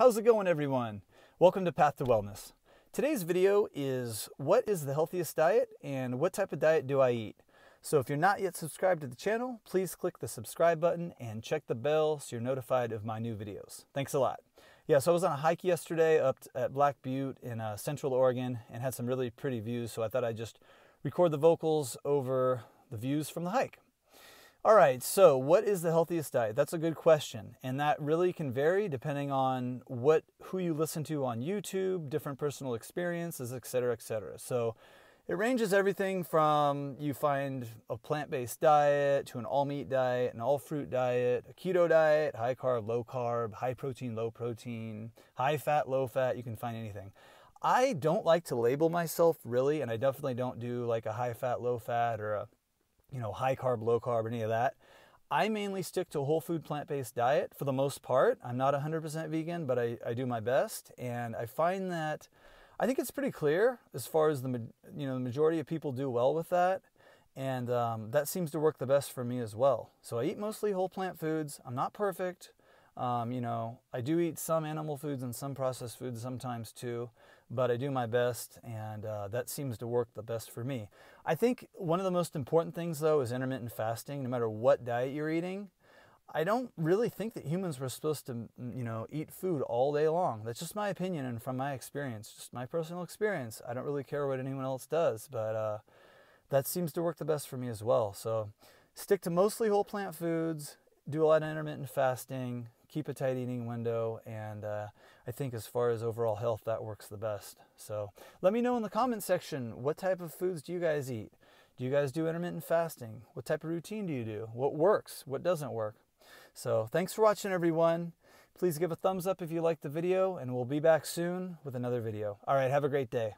How's it going everyone? Welcome to Path to Wellness. Today's video is what is the healthiest diet and what type of diet do I eat? So if you're not yet subscribed to the channel, please click the subscribe button and check the bell so you're notified of my new videos. Thanks a lot. Yeah, so I was on a hike yesterday up at Black Butte in uh, Central Oregon and had some really pretty views, so I thought I'd just record the vocals over the views from the hike. All right, so what is the healthiest diet? That's a good question, and that really can vary depending on what who you listen to on YouTube, different personal experiences, et cetera, et cetera. So it ranges everything from you find a plant-based diet to an all-meat diet, an all-fruit diet, a keto diet, high carb, low carb, high protein, low protein, high fat, low fat. You can find anything. I don't like to label myself really, and I definitely don't do like a high fat, low fat or a you know, high carb, low carb, any of that. I mainly stick to a whole food plant based diet for the most part. I'm not 100% vegan, but I, I do my best. And I find that I think it's pretty clear as far as the, you know, the majority of people do well with that. And um, that seems to work the best for me as well. So I eat mostly whole plant foods. I'm not perfect. Um, you know, I do eat some animal foods and some processed foods sometimes too, but I do my best, and uh, that seems to work the best for me. I think one of the most important things, though, is intermittent fasting. No matter what diet you're eating, I don't really think that humans were supposed to, you know, eat food all day long. That's just my opinion and from my experience, just my personal experience. I don't really care what anyone else does, but uh, that seems to work the best for me as well. So stick to mostly whole plant foods, do a lot of intermittent fasting, keep a tight eating window, and uh, I think as far as overall health, that works the best. So let me know in the comment section what type of foods do you guys eat? Do you guys do intermittent fasting? What type of routine do you do? What works? What doesn't work? So thanks for watching, everyone. Please give a thumbs up if you liked the video, and we'll be back soon with another video. All right, have a great day.